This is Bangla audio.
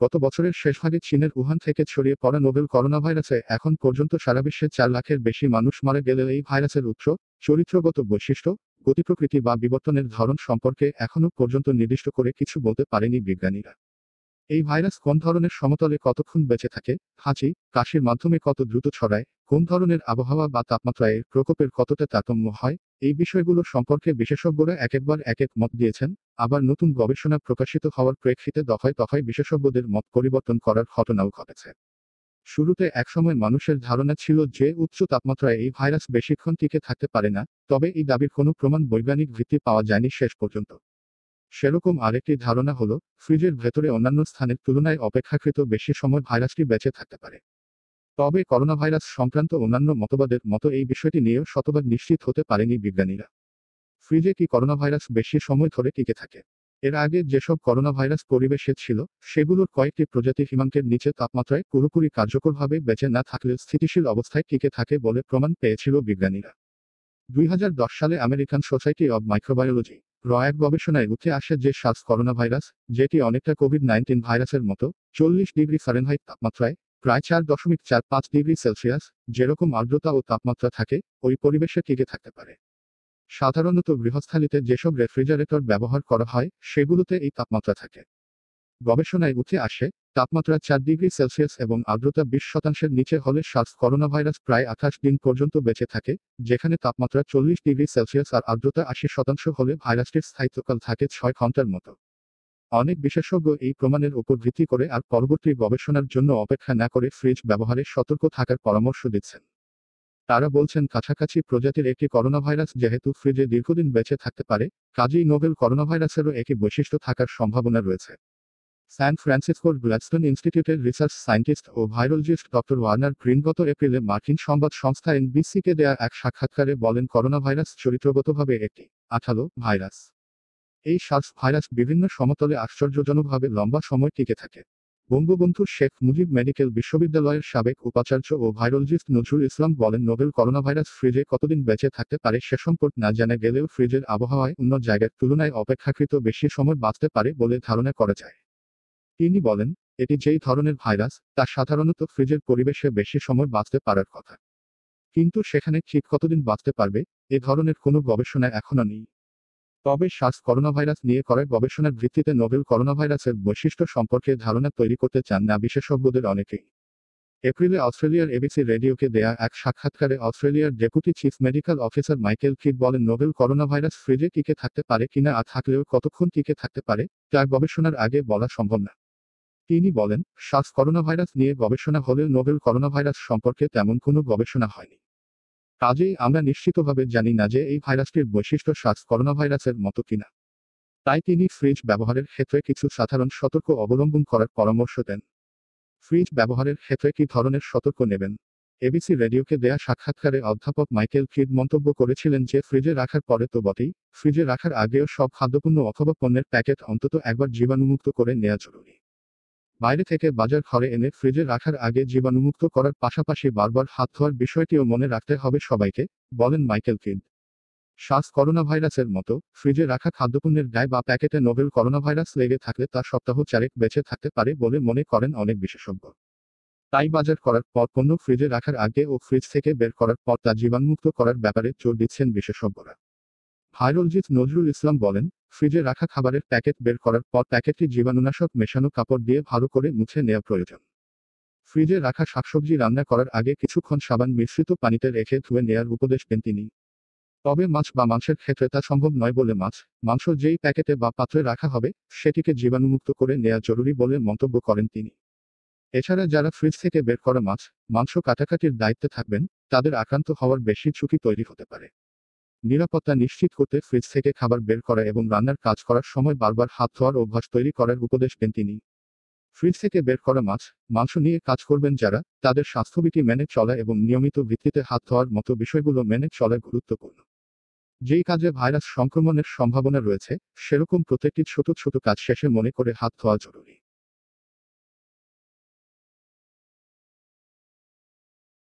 গত বছরের শেষভাগে চীনের উহান থেকে ছড়িয়ে পড়া নোবেল করোনা ভাইরাসে এখন পর্যন্ত সারা বিশ্বে চার লাখের বেশি মানুষ মারা গেলেও এই ভাইরাসের উৎস, চরিত্রগত বৈশিষ্ট্য, গতিপ্রকৃতি বা বিবর্তনের ধরন সম্পর্কে এখনও পর্যন্ত নির্দিষ্ট করে কিছু বলতে পারেনি বিজ্ঞানীরা। এই ভাইরাস কোন ধরনের সমতলে কতক্ষণ বেঁচে থাকে, হাঁচি, কাশির মাধ্যমে কত দ্রুত ছড়ায়, কোন ধরনের আবহাওয়া বা তাপমাত্রায় প্রকোপের কতটা তারতম্য হয় এই বিষয়গুলো সম্পর্কে বিশেষজ্ঞরা এক একবার এক এক মত দিয়েছেন, আবার নতুন গবেষণা প্রকাশিত হওয়ার প্রেক্ষিতে দফায় দফায় বিশেষজ্ঞদের মত পরিবর্তন করার ঘটনাও ঘটেছে। শুরুতে একসময় মানুষের ধারণা ছিল যে উচ্চ তাপমাত্রায় এই ভাইরাস বেশিক্ষণ টিকে থাকতে পারে না, তবে এই দাবির কোনো প্রমাণ বৈজ্ঞানিক ভিত্তি পাওয়া যায়নি শেষ পর্যন্ত। সেরকম আরেকটি ধারণা হলো, ফ্রিজের ভেতরে অন্যান্য স্থানের তুলনায় অপেক্ষাকৃত বেশি সময় ভাইরাসটি বেঁচে থাকতে পারে। তবে করোনা ভাইরাস সংক্রান্ত অন্যান্য মতবাদের মতো এই বিষয়টি নিয়েও শতভাগ নিশ্চিত হতে পারেনি বিজ্ঞানীরা। ফ্রিজে কি করোনা ভাইরাস বেশি সময় ধরে টিকে থাকে? এর আগে যেসব করোনা ভাইরাস পরিবেশে ছিল, সেগুলোর কয়েকটি প্রজাতি হিমাঙ্কের নিচে তাপমাত্রায় পুরোপুরি কার্যকরভাবে বেঁচে না থাকলেও স্থিতিশীল অবস্থায় টিকে থাকে বলে প্রমাণ পেয়েছিল বিজ্ঞানীরা। দুই হাজার দশ সালে আমেরিকান সোসাইটি অব মাইক্রোবায়োলজি র এক গবেষণায় উঠে আসে যে সার্স করোনা ভাইরাস যেটি অনেকটা কোভিড নাইন্টিন ভাইরাসের মতো চল্লিশ ডিগ্রি ফারেনহাইট তাপমাত্রায় প্রায় চার দশমিক চার পাঁচ ডিগ্রি সেলসিয়াস, যেরকম আর্দ্রতা ও তাপমাত্রা থাকে, ওই পরিবেশে টিকে থাকতে পারে। সাধারণত গৃহস্থালিতে যেসব রেফ্রিজারেটর ব্যবহার করা হয়, সেগুলোতে এই তাপমাত্রা থাকে। গবেষণায় উঠে আসে, তাপমাত্রা চার ডিগ্রি সেলসিয়াস এবং আর্দ্রতা বিশ শতাংশের নিচে হলে সার্স করোনা ভাইরাস প্রায় আঠাশ দিন পর্যন্ত বেঁচে থাকে, যেখানে তাপমাত্রা চল্লিশ ডিগ্রি সেলসিয়াস আর আর্দ্রতা আশি শতাংশ হলে ভাইরাসটির স্থায়িত্বকাল থাকে ছয় ঘণ্টার মতো। অনেক বিশেষজ্ঞ এই প্রমাণের উপর ভিত্তি করে আর পরবর্তী গবেষণার জন্য অপেক্ষা না করে ফ্রিজ ব্যবহারে সতর্ক থাকার পরামর্শ দিচ্ছেন। তারা বলছেন, কাছাকাছি প্রজাতির একটি করোনা ভাইরাস যেহেতু ফ্রিজে দীর্ঘদিন বেঁচে থাকতে পারে, কাজেই নোবেল করোনা ভাইরাসেরও একই বৈশিষ্ট্য থাকার সম্ভাবনা রয়েছে। স্যান ফ্রান্সিসকোর গ্ল্যাডস্টোন ইনস্টিটিউটের রিসার্চ সায়েন্টিস্ট ও ভাইরোলজিস্ট ডক্টর ওয়ার্নার গ্রিন গত এপ্রিলে মার্কিন সংবাদ সংস্থা এনবিসিকে দেয়া এক সাক্ষাৎকারে বলেন করোনা ভাইরাস চরিত্রগতভাবে একটি আঠালো ভাইরাস। এই সার্স ভাইরাস বিভিন্ন সমতলে আশ্চর্যজনকভাবে লম্বা সময় টিকে থাকে। বঙ্গবন্ধু শেখ মুজিব মেডিকেল বিশ্ববিদ্যালয়ের সাবেক উপাচার্য ও ভাইরোলজিস্ট নজরুল ইসলাম বলেন, নোবেল করোনা ভাইরাস ফ্রিজে কতদিন বেঁচে থাকতে পারে সে সম্পর্ক না জানা গেলেও ফ্রিজের আবহাওয়ায় অন্য জায়গার তুলনায় অপেক্ষাকৃত বেশি সময় বাঁচতে পারে বলে ধারণা করা যায়। তিনি বলেন, এটি যেই ধরনের ভাইরাস, তা সাধারণত ফ্রিজের পরিবেশে বেশি সময় বাঁচতে পারার কথা। কিন্তু সেখানে ঠিক কতদিন বাঁচতে পারবে, এ ধরনের কোনো গবেষণা এখনও নেই। তবে শ্বাস করোনা ভাইরাস নিয়ে করা গবেষণার ভিত্তিতে নোবেল করোনা ভাইরাসের বৈশিষ্ট্য সম্পর্কে ধারণা তৈরি করতে চান না বিশেষজ্ঞদের অনেকেই। এপ্রিলে অস্ট্রেলিয়ার এবিসি রেডিওকে দেয়া এক সাক্ষাৎকারে অস্ট্রেলিয়ার deputy chief medical officer Michael Kidd বলেন, নোবেল করোনা ভাইরাস ফ্রিজে টিকে থাকতে পারে কিনা আর থাকলেও কতক্ষণ টিকে থাকতে পারে, তা গবেষণার আগে বলা সম্ভব না। তিনি বলেন শ্বাস করোনা ভাইরাস নিয়ে গবেষণা হলেও নোবেল করোনা ভাইরাস সম্পর্কে তেমন কোনো গবেষণা হয়নি। কাজেই আমরা নিশ্চিতভাবে জানি না যে এই ভাইরাসটির বৈশিষ্ট্য সার্স করোনা ভাইরাসের মতো কিনা। তাই তিনি ফ্রিজ ব্যবহারের ক্ষেত্রে কিছু সাধারণ সতর্ক অবলম্বন করার পরামর্শ দেন। ফ্রিজ ব্যবহারের ক্ষেত্রে কি ধরনের সতর্ক নেবেন? এবিসি রেডিওকে দেয়া সাক্ষাৎকারে অধ্যাপক মাইকেল কিড মন্তব্য করেছিলেন যে ফ্রিজে রাখার পরে তো বটেই, ফ্রিজে রাখার আগেও সব খাদ্যপণ্য অথবা পণ্যের প্যাকেট অন্তত একবার জীবাণুমুক্ত করে নেওয়া জরুরি। বাইরে থেকে বাজার ঘরে এনে ফ্রিজে রাখার আগে জীবাণুমুক্ত করার পাশাপাশি বারবার হাত ধোয়ার বিষয়টিও মনে রাখতে হবে সবাইকে, বলেন মাইকেল কিড শ্বাস করোনা ভাইরাসের মতো, ফ্রিজে রাখা খাদ্যপণ্যের গায়ে বা প্যাকেটে নোবেল করোনা ভাইরাস লেগে থাকলে তা সপ্তাহ চারেক বেঁচে থাকতে পারে বলে মনে করেন অনেক বিশেষজ্ঞ। তাই বাজার করার পর পণ্য ফ্রিজে রাখার আগে ও ফ্রিজ থেকে বের করার পর তা জীবাণুমুক্ত করার ব্যাপারে জোর দিচ্ছেন বিশেষজ্ঞরা। ভাইরোলজিৎ নজরুল ইসলাম বলেন ফ্রিজে রাখা খাবারের প্যাকেট বের করার পর প্যাকেটটি জীবাণুনাশক মেশানো কাপড় দিয়ে ভালো করে মুছে নেওয়া প্রয়োজন। ফ্রিজে রাখা শাকসবজি রান্না করার আগে কিছুক্ষণ সাবান মিশ্রিত পানিতে রেখে ধুয়ে নেয়ার উপদেশ দেন তিনি। তবে মাছ বা মাংসের ক্ষেত্রে তা সম্ভব নয় বলে মাছ, মাংস যেই প্যাকেটে বা পাত্রে রাখা হবে, সেটিকে জীবাণুমুক্ত করে নেওয়া জরুরি বলে মন্তব্য করেন তিনি। এছাড়া যারা ফ্রিজ থেকে বের করা মাছ, মাংস কাটাকাটির দায়িত্বে থাকবেন, তাদের আক্রান্ত হওয়ার বেশি ঝুঁকি তৈরি হতে পারে। নিরাপত্তা নিশ্চিত করতে ফ্রিজ থেকে খাবার বের করা এবং রান্নার কাজ করার সময় বারবার হাত ধোয়ার অভ্যাস তৈরি করার উপদেশ দেন তিনি। ফ্রিজ থেকে বের করা মাছ, মাংস নিয়ে কাজ করবেন যারা, তাদের স্বাস্থ্যবিধি মেনে চলা এবং নিয়মিত ভিত্তিতে হাত ধোয়ার মতো বিষয়গুলো মেনে চলা গুরুত্বপূর্ণ। যেই কাজে ভাইরাস সংক্রমণের সম্ভাবনা রয়েছে, সেরকম প্রত্যেকটি ছোট ছোট কাজ শেষে মনে করে হাত ধোয়া জরুরি।